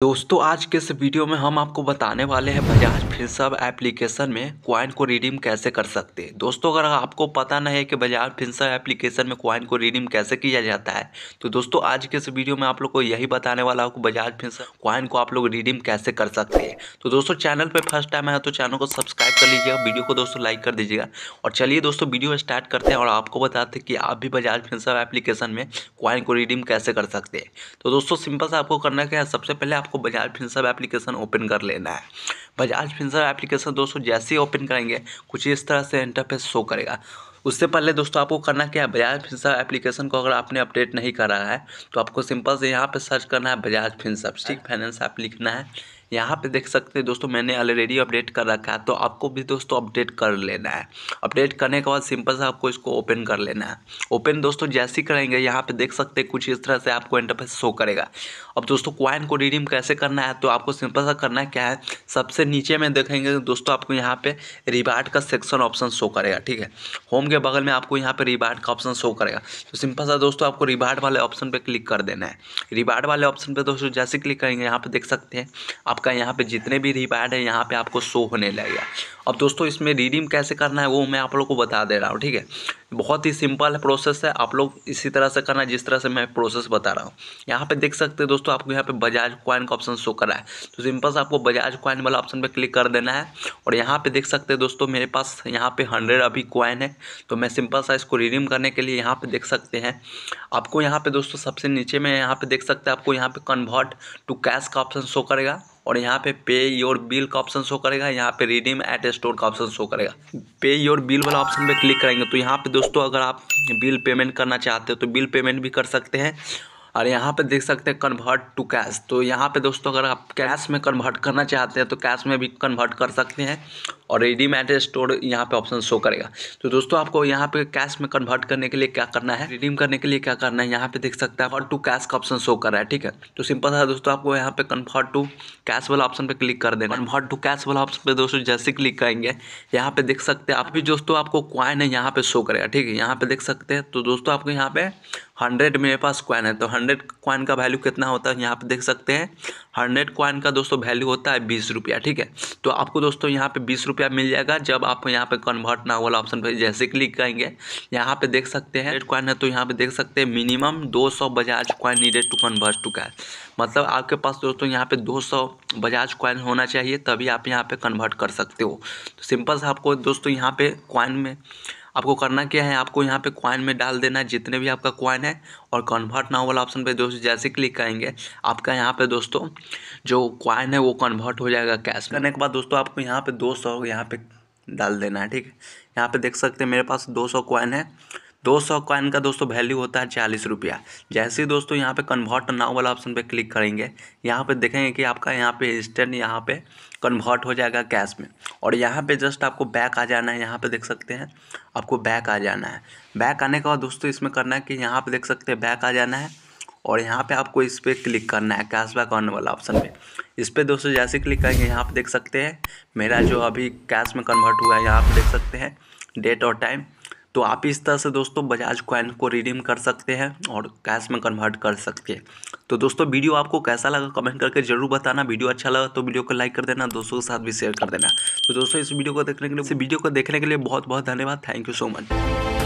दोस्तों, आज के इस वीडियो में हम आपको बताने वाले हैं बजाज फिनसर्व एप्लीकेशन में क्वाइन को रिडीम कैसे कर सकते हैं। दोस्तों, अगर आपको पता नहीं है कि बजाज फिनसर्व एप्लीकेशन में क्वाइन को रिडीम कैसे किया जाता है तो दोस्तों, आज के इस वीडियो में आप लोग को यही बताने वाला हूँ कि बजाज फिनसर्व क्वाइन को आप लोग रिडीम कैसे कर सकते हैं। तो दोस्तों, चैनल पर फ़र्स्ट टाइम है तो चैनल को सब्सक्राइब कर लीजिएगा, वीडियो को दोस्तों लाइक कर दीजिएगा। और चलिए दोस्तों, वीडियो स्टार्ट करते हैं और आपको बताते हैं कि आप भी बजाज फिनसर्व एप्लीकेशन में क्वाइन को रिडीम कैसे कर सकते हैं। तो दोस्तों, सिंपल से आपको करना क्या है, सबसे पहले आपको बजाज फिनसर्व एप्लीकेशन ओपन कर लेना है। बजाज फिंसर एप्लीकेशन दोस्तों, जैसे ही ओपन करेंगे, कुछ इस तरह से इंटरफेस शो करेगा। उससे पहले दोस्तों, आपको करना क्या है, बजाज फिंसर एप्लीकेशन को अगर आपने अपडेट नहीं करा है तो आपको सिंपल से यहाँ पे सर्च करना है बजाज फिंसर। ठीक फाइनेंस ऐप लिखना है। यहाँ पे देख सकते हैं दोस्तों, मैंने ऑलरेडी अपडेट कर रखा है तो आपको भी दोस्तों अपडेट कर लेना है। अपडेट करने के बाद सिंपल से आपको इसको ओपन कर लेना है। ओपन दोस्तों जैसे ही करेंगे, यहाँ पे देख सकते हैं कुछ इस तरह से आपको इंटरफेस शो करेगा। अब दोस्तों क्वाइन को रिडीम कैसे करना है तो आपको सिंपल सा करना है, क्या है? सबसे नीचे में देखेंगे दोस्तों, आपको यहाँ पे रिवार्ड का सेक्शन ऑप्शन शो करेगा, ठीक है? होम के बगल में आपको यहाँ पे रिवार्ड का ऑप्शन शो करेगा। तो सिंपल सा दोस्तों, आपको रिवार्ड वाले ऑप्शन पर क्लिक कर देना है। रिवार्ड वाले ऑप्शन पर दोस्तों जैसे क्लिक करेंगे, यहाँ पर देख सकते हैं आपका यहाँ पे जितने भी रिवार्ड है यहाँ पे आपको शो होने लगेगा। अब दोस्तों इसमें रिडीम कैसे करना है वो मैं आप लोग को बता दे रहा हूँ ठीक है बहुत ही सिंपल है प्रोसेस है आप लोग इसी तरह से करना है जिस तरह से मैं प्रोसेस बता रहा हूँ यहाँ पे देख सकते हैं दोस्तों आपको यहाँ पे बजाज क्वाइन का ऑप्शन शो करा है तो सिंपल से आपको बजाज क्वाइन वाला ऑप्शन पे क्लिक कर देना है और यहाँ पे देख सकते हैं दोस्तों मेरे पास यहाँ पे हंड्रेड अभी क्वाइन है तो मैं सिंपल सा इसको रिडीम करने के लिए यहाँ पे देख सकते हैं आपको यहाँ पे दोस्तों सबसे नीचे में यहाँ पे देख सकते हैं आपको यहाँ पे कन्वर्ट टू कैश का ऑप्शन शो करेगा और यहाँ पे पे योर बिल का ऑप्शन शो करेगा यहाँ पे रिडीम एट स्टोर का ऑप्शन शो करेगा। पे योर बिल वाला ऑप्शन पे क्लिक करेंगे। तो यहाँ पे दोस्तों, अगर आप बिल पेमेंट करना चाहते हो तो बिल पेमेंट भी कर सकते हैं। और यहाँ पे देख सकते हैं कन्वर्ट टू कैश तो यहाँ पे दोस्तों अगर आप कैश में कन्वर्ट करना चाहते हैं तो कैश में भी कन्वर्ट कर सकते हैं और रेडीम एट स्टोर यहाँ पे ऑप्शन शो करेगा तो दोस्तों आपको यहाँ पे कैश में कन्वर्ट करने के लिए क्या करना है रिडीम करने के लिए क्या करना है यहाँ पे देख सकते हैं टू कैश का ऑप्शन शो कर रहा है ठीक है तो सिंपल था दोस्तों आपको यहाँ पे कन्वर्ट टू कैश वाला ऑप्शन पे क्लिक कर देना कन्वर्ट टू कैश वाला ऑप्शन पे दोस्तों जैसे क्लिक करेंगे यहाँ पे देख सकते हैं आप भी दोस्तों आपको क्वाइन है यहाँ पे शो करेगा ठीक है यहाँ पे देख सकते हैं तो दोस्तों आपको यहाँ पे हंड्रेड मेरे पास क्वाइन है तो हंड्रेड क्वाइन का वैल्यू कितना होता है, यहाँ पे देख सकते हैं। हंड्रेड क्वाइन का दोस्तों वैल्यू होता है बीस रुपया, ठीक है? तो आपको दोस्तों यहाँ पे बीस रुपया मिल जाएगा, जब आप यहाँ पे कन्वर्ट ना वाला ऑप्शन पे जैसे क्लिक करेंगे, यहाँ पे देख सकते हैं। हंड्रेड क्वाइन है तो यहाँ पे देख सकते हैं मिनिमम दो सौ Bajaj coin needed to convert to cash मतलब आपके पास दोस्तों यहाँ पे दो सौ बजाज क्वाइन होना चाहिए, तभी आप यहाँ पे कन्वर्ट कर सकते हो। तो सिंपल से आपको दोस्तों यहाँ पे क्वाइन में आपको करना क्या है? आपको यहाँ पे क्वाइन में डाल देना है, जितने भी आपका क्वाइन है और कन्वर्ट नाउ वाला ऑप्शन पे दोस्तों जैसे क्लिक करेंगे, आपका यहाँ पे दोस्तों जो क्वाइन है वो कन्वर्ट हो जाएगा कैश करने के बाद दोस्तों आपको यहाँ पे दो सौ यहाँ पे डाल देना है, ठीक है? यहाँ पे देख सकते हैं मेरे पास दो सौ कॉइन है। दो सौ कॉइन का दोस्तों वैल्यू होता है चालीस रुपया जैसे ही दोस्तों यहाँ पे कन्वर्ट नाउ वाला ऑप्शन पे क्लिक करेंगे यहाँ पे देखेंगे कि आपका यहाँ पे इंस्टेंट यहाँ पे कन्वर्ट हो जाएगा कैश में और यहाँ पे जस्ट आपको बैक आ जाना है यहाँ पे देख सकते हैं आपको बैक आ जाना है बैक आने के बाद दोस्तों इसमें करना है कि यहाँ पर देख सकते हैं बैक आ जाना है और यहाँ पे आपको इस पर क्लिक करना है कैशबैक ऑन वाला ऑप्शन पे इस पर दोस्तों जैसे क्लिक करेंगे यहाँ पे देख सकते हैं मेरा जो अभी कैश में कन्वर्ट हुआ है यहाँ पे देख सकते हैं डेट और टाइम तो आप इस तरह से दोस्तों बजाज कॉइन को रिडीम कर सकते हैं और कैश में कन्वर्ट कर सकते हैं। तो दोस्तों, वीडियो आपको कैसा लगा कमेंट करके ज़रूर बताना। वीडियो अच्छा लगा तो वीडियो को लाइक कर देना, दोस्तों के साथ भी शेयर कर देना। तो दोस्तों, इस वीडियो को देखने के लिए वीडियो को देखने के लिए बहुत बहुत धन्यवाद। Thank you so much